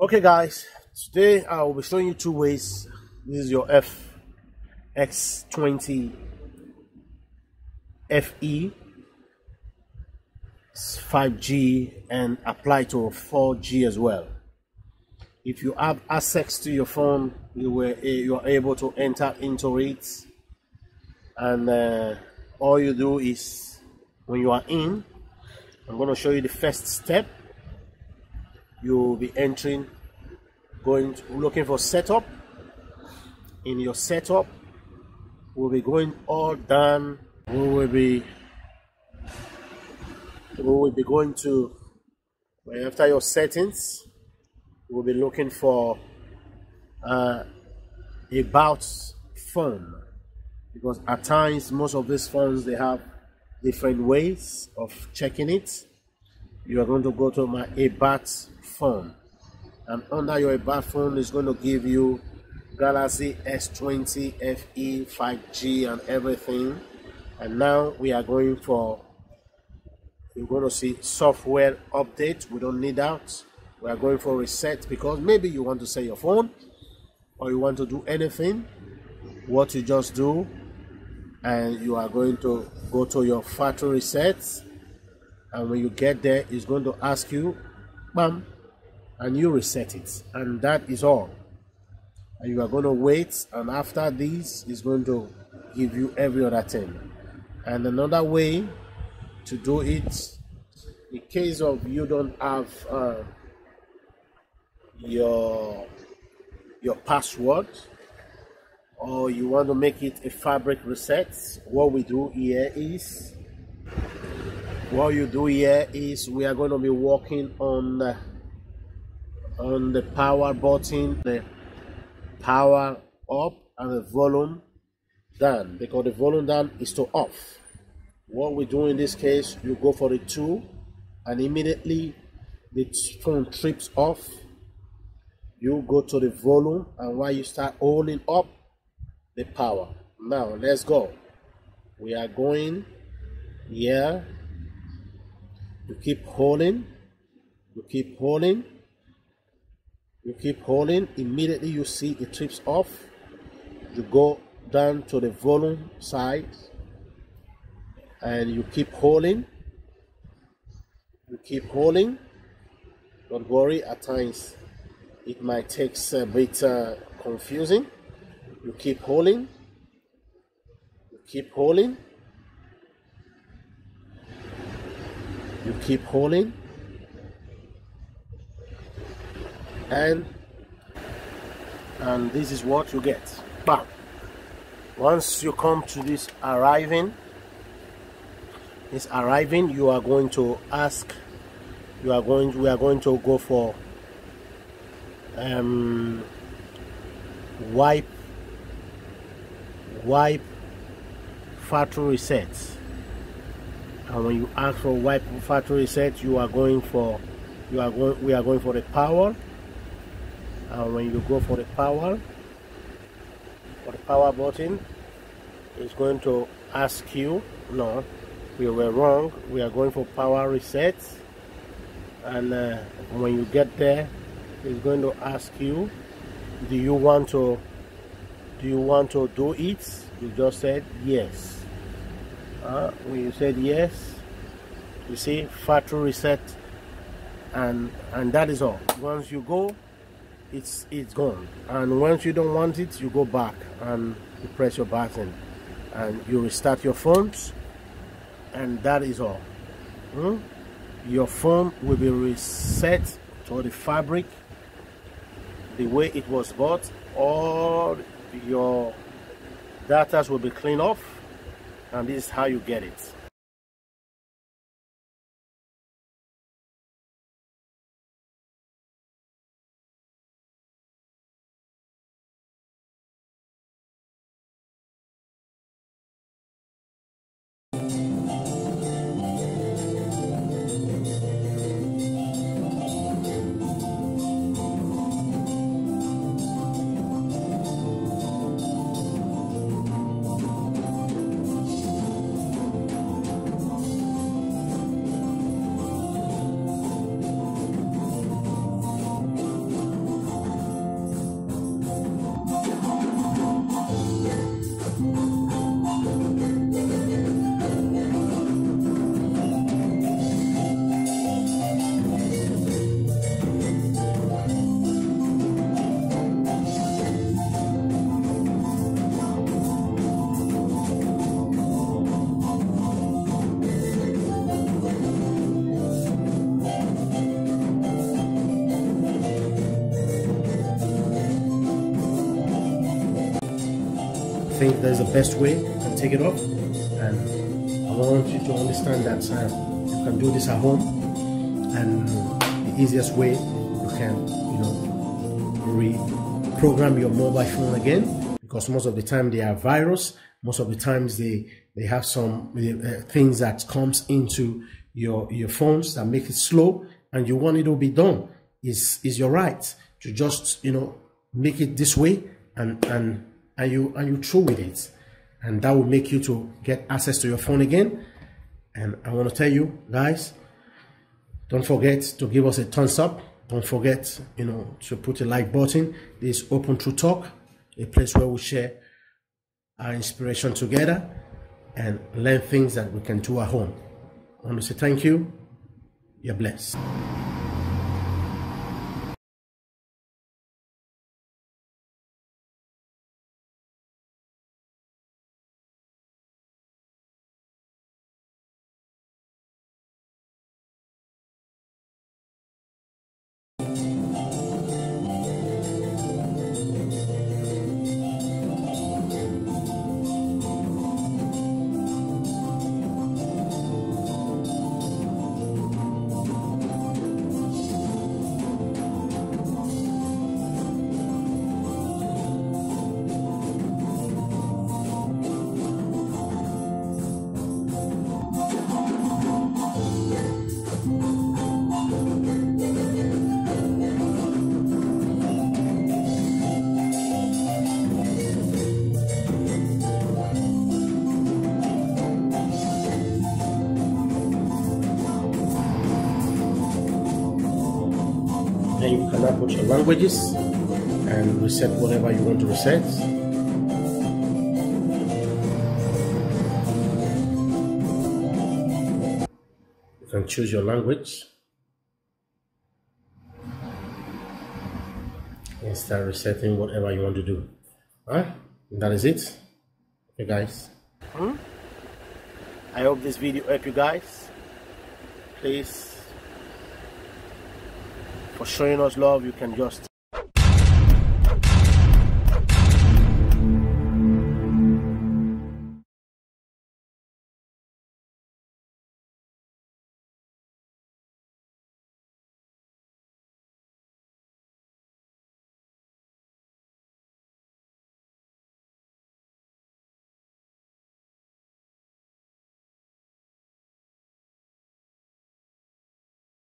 okay guys today i will be showing you two ways. This is your s20 fe 5g and apply to 4g as well. If you have access to your phone you were you are able to enter into it. And uh, all you do is when you are in i'm going to show you the first step you'll be entering going to, looking for setup. In your setup we'll be going all down. We will be we will be going to after your settings we'll be looking for uh, about phone. Because at times most of these phones they have different ways of checking it you are going to go to my about phone. And under your about phone is going to give you galaxy s20 fe 5g and everything. And now we are going for you're going to see software update. We don't need that. We are going for reset because maybe you want to set your phone or you want to do anything. What you just do and you are going to go to your factory reset and when you get there it's going to ask you bam and you reset it? And that is all. And you are going to wait and after this is going to give you every other thing. And another way to do it in case of you don't have uh, your your password or you want to make it a fabric reset what we do here is what you do here is we are going to be working on the, on the power button the power up and the volume down because the volume down is to off. What we do in this case you go for the two and immediately the phone trips off. You go to the volume and while you start holding up the power. Now let's go. We are going here you keep holding. You keep holding. You keep holding. Immediately you see it trips off. You go down to the volume side. And you keep holding. You keep holding. Don't worry at times it might take a bit uh, confusing. You keep holding. You keep holding you keep holding. And and this is what you get. Bam. Once you come to this arriving this arriving you are going to ask you are going we are going to go for um, wipe wipe factory reset and when you ask for wipe factory reset you are going for you are going we are going for the power. And when you go for the power for the power button it's going to ask you no we were wrong. We are going for power reset and uh, when you get there it's going to ask you do you want to do you want to do it? You just said yes uh, you said yes you see factory reset and and that is all. Once you go it's it's gone. And once you don't want it you go back and you press your button and you restart your phones and that is all. Hmm? your phone will be reset to the fabric the way it was bought. All your data will be cleaned off and this is how you get it think there's a best way to take it off. And I want you to understand that you can do this at home, and the easiest way you can, you know, reprogram your mobile phone again because most of the time they are virus. Most of the times they they have some uh, things that comes into your your phones that make it slow, and you want it to be done. Is is your right to just you know make it this way and and and you and you through with it? And that will make you to get access to your phone again. And i want to tell you guys don't forget to give us a thumbs up. Don't forget you know to put a like button. This open true talk a place where we share our inspiration together and learn things that we can do at home. I want to say thank you. You're blessed then you now languages and reset whatever you want to reset. You can choose your language. And start resetting whatever you want to do. All right that is it. Okay guys. Hmm? i hope this video helped you guys. Please for showing us love you can just